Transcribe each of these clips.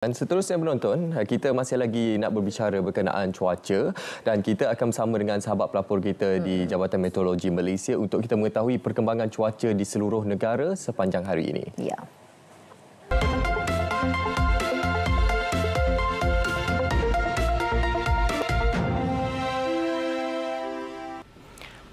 Dan seterusnya penonton, kita masih lagi nak berbicara berkenaan cuaca dan kita akan bersama dengan sahabat pelapor kita di Jabatan Meteorologi Malaysia untuk kita mengetahui perkembangan cuaca di seluruh negara sepanjang hari ini. Ya.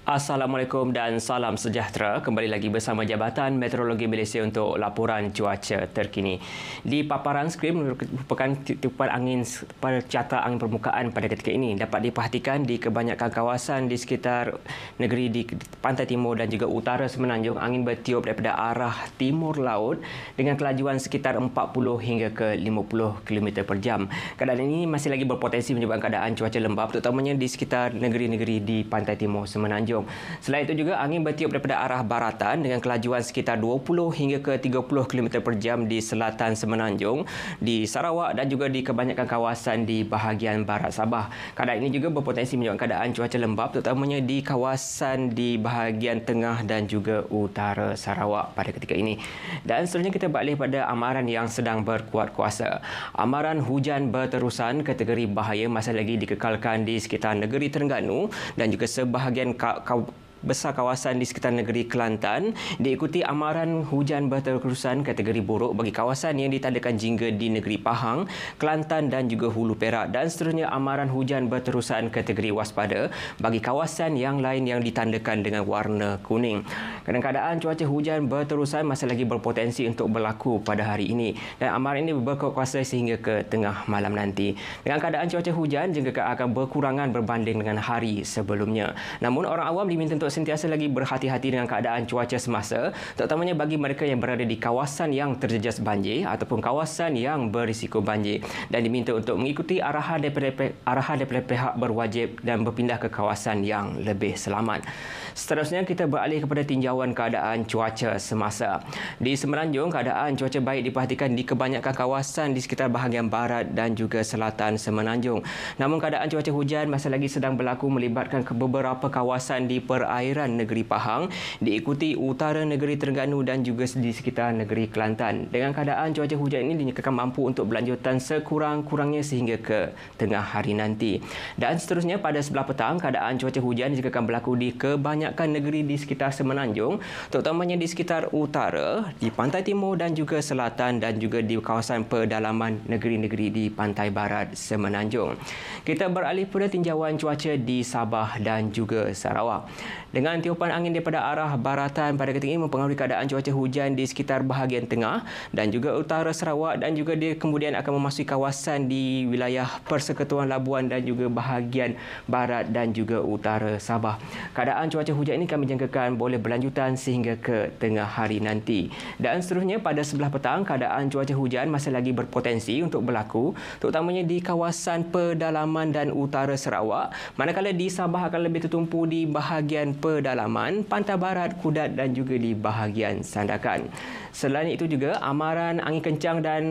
Assalamualaikum dan salam sejahtera. Kembali lagi bersama Jabatan Meteorologi Malaysia untuk laporan cuaca terkini. Di paparan skrin merupakan tiupan angin pada carta angin permukaan pada ketika ini dapat diperhatikan di kebanyakan kawasan di sekitar negeri di pantai timur dan juga utara semenanjung angin bertiup daripada arah timur laut dengan kelajuan sekitar 40 hingga ke 50 km per jam. Keadaan ini masih lagi berpotensi menyebabkan keadaan cuaca lembap terutamanya di sekitar negeri-negeri di pantai timur semenanjung. Tanjung. Selain itu juga angin bertiup daripada arah baratan dengan kelajuan sekitar 20 hingga ke 30 km per jam di selatan Semenanjung, di Sarawak dan juga di kebanyakan kawasan di bahagian barat Sabah. Keadaan ini juga berpotensi menyebabkan keadaan cuaca lembap terutamanya di kawasan di bahagian tengah dan juga utara Sarawak pada ketika ini. Dan seterusnya kita beralih pada amaran yang sedang berkuat kuasa. Amaran hujan berterusan kategori bahaya masih lagi dikekalkan di sekitar negeri Terengganu dan juga sebahagian How. Besar kawasan di sekitar negeri Kelantan diikuti amaran hujan berterusan kategori buruk bagi kawasan yang ditandakan jingga di negeri Pahang, Kelantan dan juga Hulu Perak dan seterusnya amaran hujan berterusan kategori waspada bagi kawasan yang lain yang ditandakan dengan warna kuning. Kadang-kadang cuaca hujan berterusan masih lagi berpotensi untuk berlaku pada hari ini dan amaran ini berkuasa sehingga ke tengah malam nanti. Dengan keadaan cuaca hujan juga akan berkurangan berbanding dengan hari sebelumnya. Namun orang awam diminta untuk untuk sentiasa lagi berhati-hati dengan keadaan cuaca semasa, terutamanya bagi mereka yang berada di kawasan yang terjejas banjir ataupun kawasan yang berisiko banjir dan diminta untuk mengikuti arahan daripada, arahan daripada pihak berwajib dan berpindah ke kawasan yang lebih selamat. Seterusnya kita beralih kepada tinjauan keadaan cuaca semasa. Di Semenanjung, keadaan cuaca baik diperhatikan di kebanyakan kawasan di sekitar bahagian barat dan juga selatan Semenanjung. Namun keadaan cuaca hujan masih lagi sedang berlaku melibatkan beberapa kawasan di perairan negeri Pahang, diikuti utara negeri Terengganu dan juga di sekitar negeri Kelantan. Dengan keadaan cuaca hujan ini dinyatakan mampu untuk berlanjutan sekurang-kurangnya sehingga ke tengah hari nanti. Dan seterusnya pada sebelah petang, keadaan cuaca hujan juga akan berlaku di kebanyakan negeri di sekitar Semenanjung, terutamanya di sekitar utara, di pantai timur dan juga selatan dan juga di kawasan pedalaman negeri-negeri di pantai barat Semenanjung. Kita beralih pada tinjauan cuaca di Sabah dan juga Sarawak. Dengan tiupan angin daripada arah baratan pada ketika ini mempengaruhi keadaan cuaca hujan di sekitar bahagian tengah dan juga utara Sarawak dan juga dia kemudian akan memasuki kawasan di wilayah Persekutuan Labuan dan juga bahagian barat dan juga utara Sabah. Keadaan cuaca hujan ini kami jangkakan boleh berlanjutan sehingga ke tengah hari nanti. Dan seterusnya pada sebelah petang, keadaan cuaca hujan masih lagi berpotensi untuk berlaku terutamanya di kawasan pedalaman dan utara Sarawak manakala di Sabah akan lebih tertumpu di bahagian pedalaman, pantai barat, kudat dan juga di bahagian Sandakan. Selain itu juga amaran angin kencang dan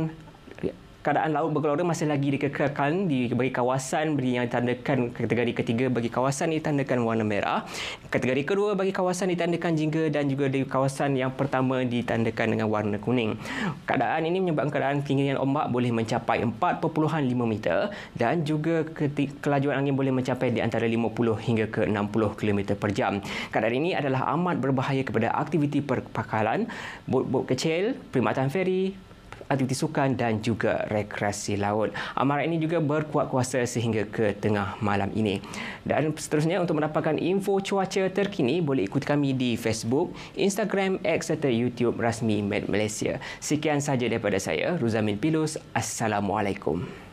keadaan laut bergelora masih lagi dikekalkan di bagi kawasan yang ditandakan kategori ketiga bagi kawasan ditandakan warna merah. Kategori kedua bagi kawasan ditandakan jingga dan juga di kawasan yang pertama ditandakan dengan warna kuning. Keadaan ini menyebabkan keadaan ketinggian ombak boleh mencapai 4.5 meter dan juga kelajuan angin boleh mencapai di antara 50 hingga ke 60 km per jam. Keadaan ini adalah amat berbahaya kepada aktiviti perpakalan, bot-bot kecil, perkhidmatan feri, aktiviti sukan dan juga rekreasi laut. Amaran ini juga berkuat kuasa sehingga ke tengah malam ini. Dan seterusnya untuk mendapatkan info cuaca terkini boleh ikuti kami di Facebook, Instagram, X serta YouTube rasmi Med Malaysia. Sekian sahaja daripada saya, Ruzamin Pilus. Assalamualaikum.